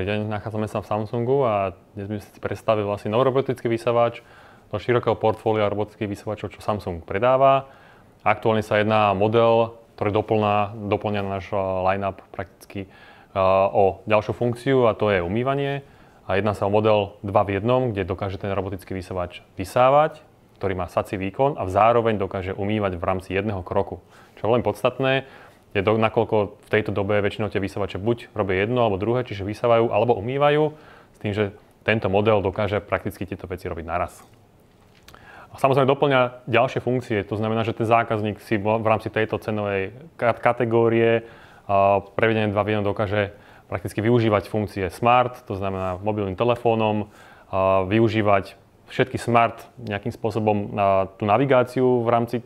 Dobrý deň, nachádzame sa v Samsungu a dnes by si predstavil vlastne nový robotický vysavač do širokého portfólia robotických vysavačov, čo Samsung predáva. Aktuálne sa jedná model, ktorý doplňa, doplňa náš uh, line-up prakticky uh, o ďalšiu funkciu a to je umývanie. A jedná sa o model 2 v 1, kde dokáže ten robotický vysavač vysávať, ktorý má sací výkon a zároveň dokáže umývať v rámci jedného kroku. Čo je veľmi podstatné, je do, nakoľko v tejto dobe väčšinou tie vysavače buď robia jedno alebo druhé, čiže vysávajú alebo umývajú, s tým, že tento model dokáže prakticky tieto veci robiť naraz. A samozrejme doplňa ďalšie funkcie, to znamená, že ten zákazník si v rámci tejto cenovej kategórie prevedenie 2 v dokáže prakticky využívať funkcie smart, to znamená mobilným telefónom, využívať všetky smart nejakým spôsobom tú navigáciu v rámci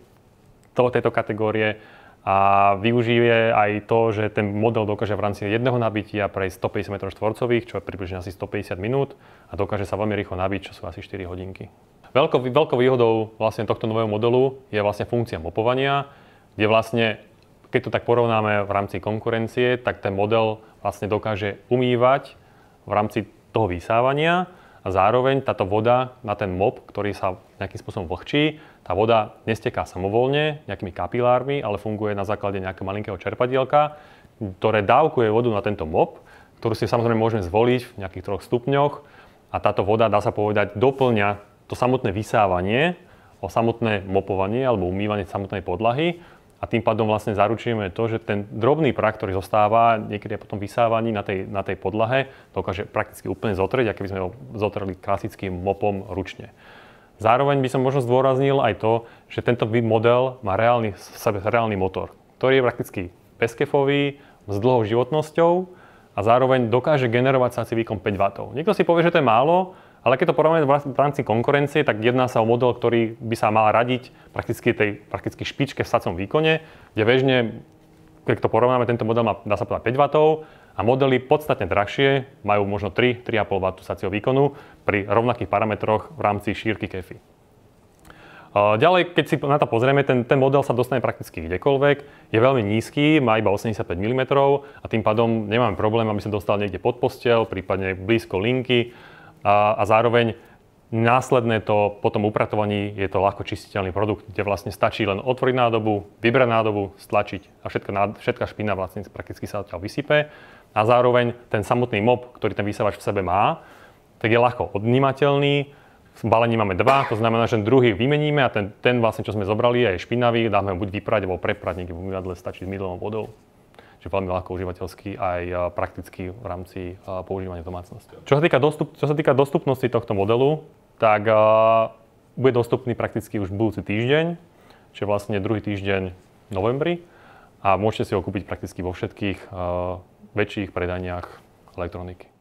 tejto kategórie, a využije aj to, že ten model dokáže v rámci jedného nabitia prejsť 150 m štvorcových, čo je približne asi 150 minút a dokáže sa veľmi rýchlo nabiť, čo sú asi 4 hodinky. Veľkou, veľkou výhodou vlastne tohto nového modelu je vlastne funkcia mopovania, kde vlastne, keď to tak porovnáme v rámci konkurencie, tak ten model vlastne dokáže umývať v rámci toho vysávania a zároveň táto voda na ten mop, ktorý sa nejakým spôsobom vlhčí, tá voda nesteká samovolne nejakými kapilármi, ale funguje na základe nejakého malinkého čerpadielka, ktoré dávkuje vodu na tento mop, ktorú si samozrejme môžeme zvoliť v nejakých troch stupňoch. A táto voda, dá sa povedať, doplňa to samotné vysávanie o samotné mopovanie alebo umývanie samotnej podlahy a tým pádom vlastne zaručujeme to, že ten drobný prach, ktorý zostáva niekedy po tom vysávaní na tej, na tej podlahe, dokáže prakticky úplne zotrieť, ako by sme ho zotreli klasickým mopom ručne. Zároveň by som možno zdôraznil aj to, že tento model má reálny, sebe reálny motor, ktorý je prakticky bezkefový, s dlhou životnosťou a zároveň dokáže generovať sací výkon 5 W. Niekto si povie, že to je málo, ale keď to porovnáme v rámci konkurencie, tak jedná sa o model, ktorý by sa mal radiť prakticky tej prakticky špičke v sacom výkone, kde bežne, keď to porovnáme, tento model má, dá sa povedať 5 W a modely podstatne drahšie majú možno 3, 3,5 W sacieho výkonu pri rovnakých parametroch v rámci šírky kefy. Ďalej, keď si na to pozrieme, ten, ten model sa dostane prakticky kdekoľvek, je veľmi nízky, má iba 85 mm a tým pádom nemáme problém, aby sa dostal niekde pod postel, prípadne blízko linky a, a zároveň Následné to po tom upratovaní je to ľahko čistiteľný produkt, kde vlastne stačí len otvoriť nádobu, vybrať nádobu, stlačiť a všetka, všetká špina vlastne prakticky sa odtiaľ vysype. A zároveň ten samotný mop, ktorý ten vysávač v sebe má, tak je ľahko odnímateľný. V balení máme dva, to znamená, že druhý vymeníme a ten, ten vlastne, čo sme zobrali, je špinavý, dáme ho buď vyprať alebo preprať niekde v umývadle, stačí s mydlovou vodou. Čiže veľmi ľahko užívateľský aj prakticky v rámci používania domácnosti. Čo sa týka, dostup, čo sa týka dostupnosti tohto modelu, tak uh, bude dostupný prakticky už budúci týždeň, čiže vlastne druhý týždeň novembri a môžete si ho kúpiť prakticky vo všetkých uh, väčších predaniach elektroniky.